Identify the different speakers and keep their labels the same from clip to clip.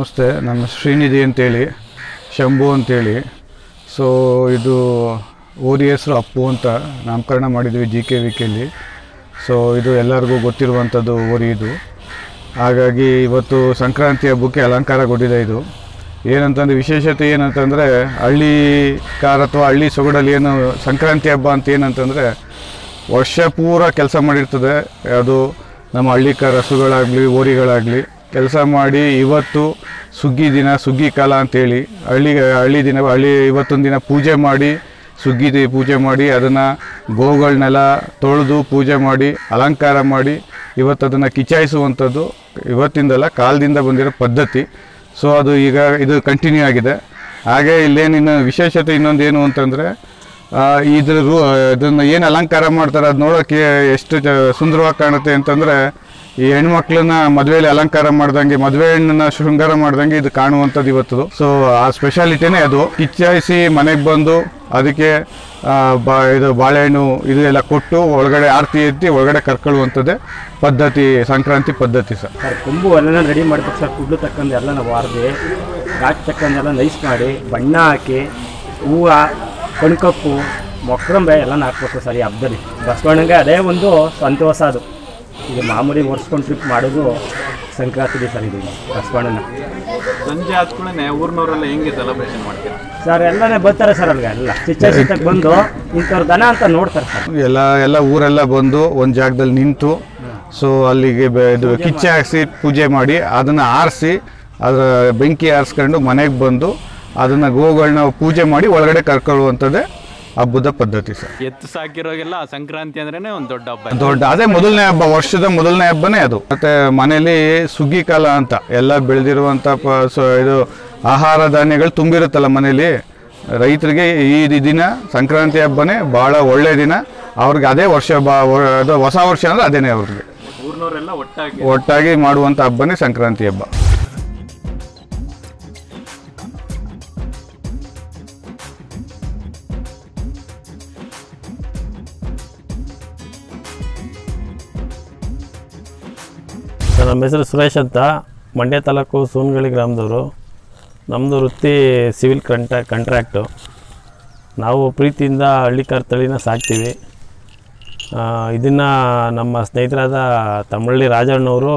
Speaker 1: ನಮಸ್ತೆ, ನನ್ನ ಶ್ರೀನಿಧಿ ಅಂತೇಳಿ, ಶಂಭು ಅಂತೇಳಿ. ಸೊ ಇದು ಓದಿ ಹೆಸರು ಅಪ್ಪು ಅಂತ ನಾಮಕರಣ ಮಾಡಿದ್ವಿ ಜಿ ಕೆ ವಿ ಕೆಲಿ ಸೊ ಇದು ಎಲ್ಲರಿಗೂ ಗೊತ್ತಿರುವಂಥದ್ದು ಓರಿ ಇದು. ಹಾಗಾಗಿ ಇವತ್ತು ಸಂಕ್ರಾಂತಿ ಹಬ್ಬಕ್ಕೆ ಅಲಂಕಾರಗೊಂಡಿದೆ ಇದು. ಏನಂತಂದರೆ ವಿಶೇಷತೆ ಏನಂತಂದರೆ ಹಳ್ಳಿ ಕಾರ್ ಅಥವಾ ಹಳ್ಳಿ ಸೊಗಡಲ್ಲಿ ಏನು ಸಂಕ್ರಾಂತಿ ಹಬ್ಬ ಅಂತ ಏನಂತಂದರೆ ವರ್ಷ ಪೂರ ಕೆಲಸ ಮಾಡಿರ್ತದೆ. ಅದು ನಮ್ಮ ಹಳ್ಳಿಕಾರ ಹಸುಗಳಾಗಲಿ ಓರಿಗಳಾಗಲಿ ಕೆಲಸ ಮಾಡಿ ಇವತ್ತು ಸುಗ್ಗಿ ದಿನ, ಸುಗ್ಗಿ ಕಾಲ ಅಂತೇಳಿ ಹಳ್ಳಿ ಹಳ್ಳಿ ದಿನ, ಹಳ್ಳಿ ಇವತ್ತೊಂದು ದಿನ ಪೂಜೆ ಮಾಡಿ, ಸುಗ್ಗಿ ಪೂಜೆ ಮಾಡಿ, ಅದನ್ನು ಗೋಗಳನ್ನೆಲ್ಲ ತೊಳೆದು ಪೂಜೆ ಮಾಡಿ, ಅಲಂಕಾರ ಮಾಡಿ, ಇವತ್ತು ಅದನ್ನು ಕಿಚಾಯಿಸುವಂಥದ್ದು ಇವತ್ತಿಂದಲ್ಲ ಕಾಲದಿಂದ ಬಂದಿರೋ ಪದ್ಧತಿ. ಸೊ ಅದು ಈಗ ಇದು ಕಂಟಿನ್ಯೂ ಆಗಿದೆ. ಹಾಗೆ ಇಲ್ಲೇನಿನ್ನು ವಿಶೇಷತೆ ಇನ್ನೊಂದು ಏನು ಅಂತಂದರೆ ಇದ್ರ ರೂ ಇದನ್ನು ಏನು ಅಲಂಕಾರ ಮಾಡ್ತಾರೆ ಅದು ನೋಡೋಕ್ಕೆ ಎಷ್ಟು ಸುಂದರವಾಗಿ ಕಾಣುತ್ತೆ ಅಂತಂದರೆ ಈ ಹೆಣ್ಮಕ್ಳನ್ನ ಮದುವೆಯಲ್ಲಿ ಅಲಂಕಾರ ಮಾಡ್ದಂಗೆ, ಮದುವೆ ಹೆಣ್ಣನ್ನ ಶೃಂಗಾರ ಮಾಡ್ದಂಗೆ ಇದು ಕಾಣುವಂಥದ್ದು ಇವತ್ತು ಸೊ ಆ ಸ್ಪೆಷಾಲಿಟಿನೇ ಅದು. ಕಿಚ್ಚಾಯಿಸಿ ಮನೆಗೆ ಬಂದು ಅದಕ್ಕೆ ಬಾ, ಇದು ಬಾಳೆಹಣ್ಣು ಇದು ಎಲ್ಲ ಕೊಟ್ಟು ಒಳಗಡೆ ಆರತಿ ಎತ್ತಿ ಒಳಗಡೆ ಕರ್ಕೊಳ್ಳುವಂಥದ್ದೇ ಪದ್ಧತಿ, ಸಂಕ್ರಾಂತಿ ಪದ್ಧತಿ ಸರ್.
Speaker 2: ಸರ್, ಕೊಂಬು ಎಲ್ಲ ರೆಡಿ ಮಾಡ್ಬೇಕು ಸರ್. ಕುಡ್ಲು ತಕ್ಕಂದು ಎಲ್ಲ ನಾವು ವಾರ್ದು ಘಾಟ್ ತಕ್ಕಂದೆಲ್ಲ ನೈಸ್ ಮಾಡಿ, ಬಣ್ಣ ಹಾಕಿ, ಹೂವು, ಕಣ್ಕಪ್ಪು, ಮೊಕ್ರಂಬೆ ಎಲ್ಲ ಹಾಕ್ಬೇಕು ಸರ್ ಈ ಹಬ್ಬದಲ್ಲಿ ಬಸವಣ್ಣಗೆ ಅದೇ ಒಂದು ಸಂತೋಷ ಅದು. ಈಗ ಮಾಮೂಲಿ ಒರೆಸ್ಕೊಂಡು ಟ್ರಿಪ್ ಮಾಡೋದು ಸಂಕ್ರಾಂತಿ ದಿವಸ ಇದು. ಬಸವಣ್ಣನ.
Speaker 3: ಸಂಜೆ ಆದ ಕೂಡಲೇ ಊರಿನವರೆಲ್ಲ ಹೆಂಗೆ ಸೆಲೆಬ್ರೇಷನ್ ಮಾಡ್ತೀರಾ?
Speaker 2: ಸರ್ ಎಲ್ಲನೇ ಬರ್ತಾರೆ ಸರ್ ಅಲ್ಲಿಗೆ ಎಲ್ಲ. ಚಿಚ್ಚ ಚಿತ್ತಕ್ಕೆ ಬಂದು ಇಂಥವ್ರ ದನ ಅಂತ ನೋಡ್ತಾರೆ ಸರ್
Speaker 1: ಎಲ್ಲ ಎಲ್ಲ ಊರೆಲ್ಲ ಬಂದು ಒಂದು ಜಾಗದಲ್ಲಿ ನಿಂತು ಸೊ ಅಲ್ಲಿಗೆ ಬೆ- ಇದು ಕಿಚ್ಚೆ ಹಾಕ್ಸಿ ಪೂಜೆ ಮಾಡಿ ಅದನ್ನು ಆರಿಸಿ ಅದರ ಬೆಂಕಿ ಆರಿಸ್ಕೊಂಡು ಮನೆಗೆ ಬಂದು ಅದನ್ನು ಗೋಗಳನ್ನ ಪೂಜೆ ಮಾಡಿ ಒಳಗಡೆ ಕರ್ಕೊಳ್ಳುವಂಥದ್ದೇ ಹಬ್ಬದ ಪದ್ಧತಿ ಸರ್.
Speaker 3: ಎತ್ತು ಸಾಕಿರೋಗೆಲ್ಲ ಸಂಕ್ರಾಂತಿ ಅಂದ್ರೇನೆ ಒಂದು ದೊಡ್ಡ ಹಬ್ಬ.
Speaker 1: ದೊಡ್ಡ ಅದೇ ಮೊದಲನೇ ಹಬ್ಬ ವರ್ಷದ ಮೊದಲನೇ ಹಬ್ಬನೇ ಅದು. ಮತ್ತೆ ಮನೇಲಿ ಸುಗ್ಗಿ ಕಾಲ ಅಂತ ಎಲ್ಲ ಬೆಳೆದಿರುವಂಥ ಇದು ಆಹಾರ ಧಾನ್ಯಗಳು ತುಂಬಿರುತ್ತಲ್ಲ ಮನೆಯಲ್ಲಿ. ರೈತರಿಗೆ ಈ ದಿನ ಸಂಕ್ರಾಂತಿ ಹಬ್ಬನೇ ಭಾಳ ಒಳ್ಳೆಯ ದಿನ. ಅವ್ರಿಗೆ ಅದೇ ವರ್ಷ ಬಾ ಅದು ಹೊಸ ವರ್ಷ ಅಂದರೆ ಅದೇನೇ ಅವ್ರಿಗೆ.
Speaker 3: ಒಟ್ಟಾಗಿ.
Speaker 1: ಒಟ್ಟಾಗಿ ಮಾಡುವಂಥ ಹಬ್ಬನೇ ಸಂಕ್ರಾಂತಿ ಹಬ್ಬ.
Speaker 4: ಸರ್, ನಮ್ಮ ಹೆಸರು ಸುರೇಶ್ ಅಂತ. ಮಂಡ್ಯ ತಾಲೂಕು ಸೂನ್ಗಳಿ ಗ್ರಾಮದವರು. ನಮ್ಮದು ವೃತ್ತಿ ಸಿವಿಲ್ ಕಂಟ್ರಾ ಕಂಟ್ರ್ಯಾಕ್ಟು ನಾವು ಪ್ರೀತಿಯಿಂದ ಹಳ್ಳಿಕಾರ್ ತಳಿನ ಸಾಕ್ತೀವಿ. ಇದನ್ನು ನಮ್ಮ ಸ್ನೇಹಿತರಾದ ತಮಿಳ್ಳಿ ರಾಜಣ್ಣವರು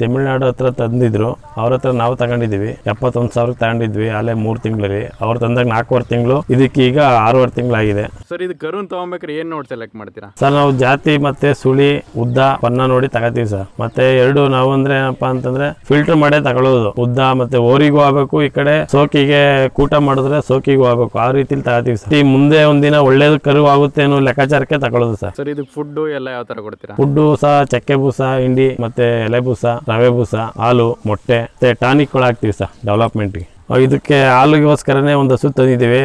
Speaker 4: ತಮಿಳ್ನಾಡು ಹತ್ರ ತಂದಿದ್ರು. ಅವ್ರ ಹತ್ರ ನಾವು ತಗೊಂಡಿದ್ದೀವಿ. ಎಪ್ಪತ್ತೊಂದು ಸಾವಿರಕ್ಕೆ ತಗೊಂಡಿದ್ವಿ ಅಲ್ಲೇ ಮೂರು ತಿಂಗಳಲ್ಲಿ. ಅವ್ರು ತಂದಾಗ ನಾಲ್ಕೂವರೆ ತಿಂಗಳು. ಇದಕ್ಕೆ ಈಗ ಆರೂವರೆ ತಿಂಗಳಾಗಿದೆ.
Speaker 3: ಸರ್ ಇದು ಕರುನ್ ತಗೊಬೇಕ್ರೆ ಏನ್ ನೋಡಿ ಸೆಲೆಕ್ಟ್ ಮಾಡ್ತೀರಾ?
Speaker 4: ಸರ್ ನಾವು ಜಾತಿ ಮತ್ತೆ ಸುಳಿ ಉದ್ದ ಬಣ್ಣ ನೋಡಿ ತಗೋತೀವಿ ಸರ್. ಮತ್ತೆ ಎರಡು ನಾವು ಅಂದ್ರೆ ಏನಪ್ಪಾ ಅಂತಂದ್ರೆ ಫಿಲ್ಟರ್ ಮಾಡೇ ತಗೊಳ್ಳೋದು. ಉದ್ದ ಮತ್ತೆ ಓರಿಗೂ ಆಗ್ಬೇಕು ಈ ಕಡೆ ಸೋಕಿಗೆ ಕೂಟ ಮಾಡಿದ್ರೆ ಸೋಕಿಗೂ ಆಗ್ಬೇಕು. ಆ ರೀತಿಲಿ ತಗೋತೀವಿ ಸರ್. ಈ ಮುಂದೆ ಒಂದಿನ ಒಳ್ಳೇದು ಕರು ಆಗುತ್ತೆ ಅನ್ನೋ ಲೆಕ್ಕಾಚಾರಕ್ಕೆ ತಗೊಳ್ಳೋದು ಸರ್.
Speaker 3: ಸರ್ ಇದು ಫುಡ್ ಎಲ್ಲ ಯಾವ ತರ ಕೊಡ್ತೀರಾ?
Speaker 4: ಫುಡ್ಡು ಸಹ ಚಕ್ಕೆ ಬೂಸ ಹಿಂಡಿ ಮತ್ತೆ ಎಲೆ ಬೂಸ ರವೆ ಬೂಸ ಹಾಲು ಮೊಟ್ಟೆ ಮತ್ತೆ ಟಾನಿಕ್ಗಳು ಹಾಕ್ತೀವಿ ಸರ್ ಡೆವಲಪ್ಮೆಂಟ್ಗೆ ಇದಕ್ಕೆ ಹಾಲುಗೋಸ್ಕರನೇ ಒಂದು ಹಸು ತಂದಿದ್ದೀವಿ.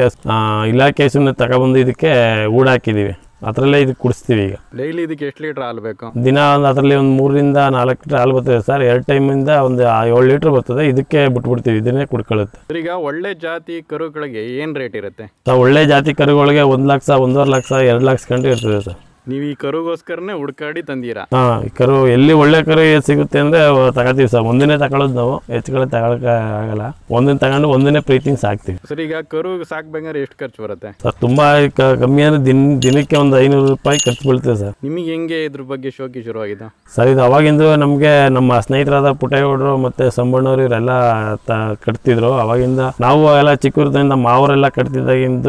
Speaker 4: ಇಲಾಖೆ ಹಸುನ ತಗೊಬಂದು ಇದಕ್ಕೆ ಊಡಾಕಿದ್ದೀವಿ ಅದರಲ್ಲೇ ಇದು ಕುಡಿಸ್ತೀವಿ ಈಗ.
Speaker 3: ಡೈಲಿ ಇದಕ್ಕೆ ಎಷ್ಟು ಲೀಟರ್ ಹಾಲು ಬೇಕು?
Speaker 4: ದಿನ ಒಂದು ಅದರಲ್ಲಿ ಒಂದು ಮೂರರಿಂದ ನಾಲ್ಕು ಲೀಟರ್ ಹಾಲು ಬರ್ತದೆ ಸರ್. ಎರಡು ಟೈಮಿಂದ ಒಂದು ಏಳು ಲೀಟರ್ ಬರ್ತದೆ. ಇದಕ್ಕೆ ಬಿಟ್ಬಿಡ್ತೀವಿ ಇದನ್ನೇ ಕುಡ್ಕೊಳ್ಳುತ್ತೆ.
Speaker 3: ಈಗ ಒಳ್ಳೆ ಜಾತಿ ಕರುಗಳಿಗೆ ಏನ್ ರೇಟ್ ಇರುತ್ತೆ?
Speaker 4: ಸರ್ ಒಳ್ಳೆ ಜಾತಿ ಕರುಗಳಿಗೆ ಒಂದು ಲಕ್ಷ ಒಂದೂವರೆ ಲಕ್ಷ ಎರಡು ಲಕ್ಷ ಕಂಡು ಇರ್ತದೆ ಸರ್.
Speaker 3: ನೀವು ಈ ಕರುಗೋಸ್ಕರನೇ ಹುಡ್ಕಾಡಿ ತಂದೀರಾ?
Speaker 4: ಹಾ ಕರು ಎಲ್ಲಿ ಒಳ್ಳೆ ಕರು ಸಿಗುತ್ತೆ ಅಂದ್ರೆ ತಗೋತೀವಿ ಸರ್. ಒಂದಿನೇ ತಗೊಳ್ಳೋದು ನಾವು ಹೆಚ್ಚುಗಡೆ ತಗೊಳಕ ಆಗಲ್ಲ. ಒಂದಿನ ತಗೊಂಡು ಒಂದನೇ ಪ್ರೀತಿ ಸಾಕ್ತಿವಿ.
Speaker 3: ಸರ್ ಈಗ ಕರು ಸಾಕ್ಬೇಕಂದ್ರೆ ಎಷ್ಟು ಖರ್ಚು ಬರುತ್ತೆ?
Speaker 4: ಸರ್ ತುಂಬಾ ಕ- ಕಮ್ಮಿ ಅಂದ್ರೆ ದಿನ ದಿನಕ್ಕೆ ಒಂದು ಐನೂರು ರೂಪಾಯಿ ಖರ್ಚು ಬೀಳ್ತದೆ ಸರ್.
Speaker 3: ನಿಮಗೆ ಹೆಂಗೆ ಇದ್ರ ಬಗ್ಗೆ ಶೋಕಿ ಶುರುವಾಗಿದೆ?
Speaker 4: ಸರ್ ಇದು ಅವಾಗಿಂದ ನಮಗೆ ನಮ್ಮ ಸ್ನೇಹಿತರಾದ ಪುಟ್ಟೇಗೌಡರು ಮತ್ತೆ ಸಂಬಣ್ಣವ್ರು ಇವರೆಲ್ಲ ತ ಕಟ್ತಿದ್ರು. ಅವಾಗಿಂದ ನಾವು ಎಲ್ಲ ಚಿಕ್ಕವ್ರದಿಂದ ನಮ್ಮ ಮಾವರೆಲ್ಲ ಕಟ್ತಿದ್ದಾಗಿಂದ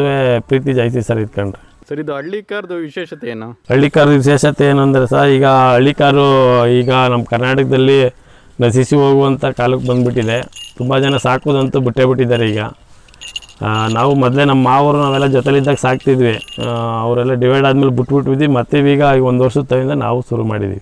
Speaker 4: ಪ್ರೀತಿ ಜಾಸ್ತಿ ಸರ್ ಇದ್ಕೊಂಡ್ರೆ
Speaker 3: ಸರ್, ಇದು ಹಳ್ಳಿ ಕಾರ್ದು ವಿಶೇಷತೆ ಏನು?
Speaker 4: ಹಳ್ಳಿಕಾರು ವಿಶೇಷತೆ ಏನು ಅಂದರೆ ಸರ್, ಈಗ ಹಳ್ಳಿಕಾರು ಈಗ ನಮ್ಮ ಕರ್ನಾಟಕದಲ್ಲಿ ನಶಿಸಿ ಹೋಗುವಂಥ ಕಾಲಕ್ಕೆ ಬಂದುಬಿಟ್ಟಿದೆ. ತುಂಬ ಜನ ಸಾಕೋದಂತೂ ಬಿಟ್ಟೇ ಬಿಟ್ಟಿದ್ದಾರೆ ಈಗ. ನಾವು ಮೊದಲೇ ನಮ್ಮ ಮಾವರು ನಾವೆಲ್ಲ ಜೊತೆಲಿದ್ದಾಗ ಸಾಕ್ತಿದ್ವಿ. ಅವರೆಲ್ಲ ಡಿವೈಡ್ ಆದಮೇಲೆ ಬಿಟ್ಬಿಟ್ವಿದ್ವಿ ಮತ್ತೆ ಈಗ ಈಗ ಒಂದು ವರ್ಷದ ತವಿಂದ ನಾವು ಶುರು ಮಾಡಿದ್ವಿ.